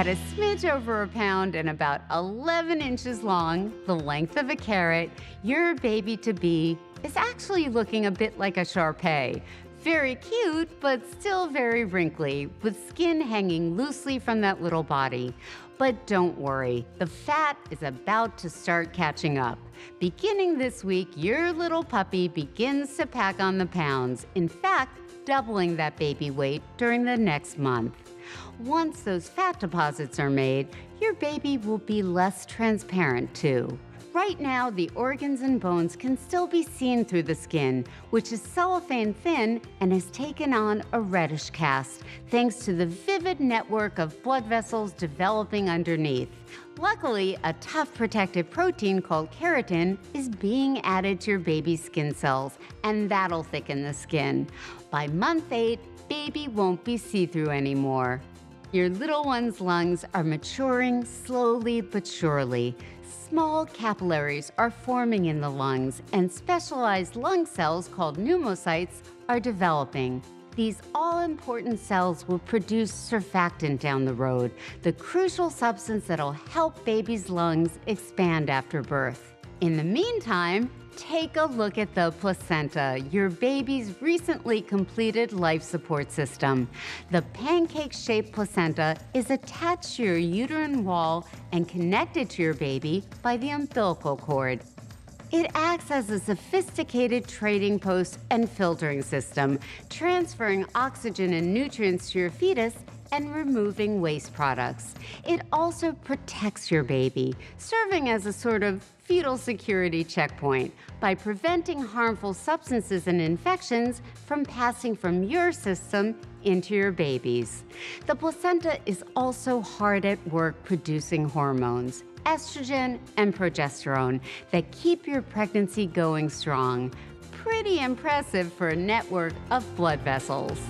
At a smidge over a pound and about 11 inches long, the length of a carrot, your baby to be is actually looking a bit like a Shar Pei. Very cute, but still very wrinkly, with skin hanging loosely from that little body. But don't worry, the fat is about to start catching up. Beginning this week, your little puppy begins to pack on the pounds. In fact, doubling that baby weight during the next month. Once those fat deposits are made, your baby will be less transparent too. Right now, the organs and bones can still be seen through the skin, which is cellophane thin and has taken on a reddish cast thanks to the vivid network of blood vessels developing underneath. Luckily, a tough protective protein called keratin is being added to your baby's skin cells, and that'll thicken the skin. By month eight, baby won't be see through anymore. Your little one's lungs are maturing slowly but surely. Small capillaries are forming in the lungs, and specialized lung cells called pneumocytes are developing. These all important cells will produce surfactant down the road, the crucial substance that'll help baby's lungs expand after birth. In the meantime, take a look at the placenta, your baby's recently completed life support system. The pancake shaped placenta is attached to your uterine wall and connected to your baby by the umbilical cord. It acts as a sophisticated trading post and filtering system, transferring oxygen and nutrients to your fetus and removing waste products. It also protects your baby, serving as a sort of fetal security checkpoint by preventing harmful substances and infections from passing from your system into your baby's. The placenta is also hard at work producing hormones, estrogen and progesterone, that keep your pregnancy going strong. Pretty impressive for a network of blood vessels.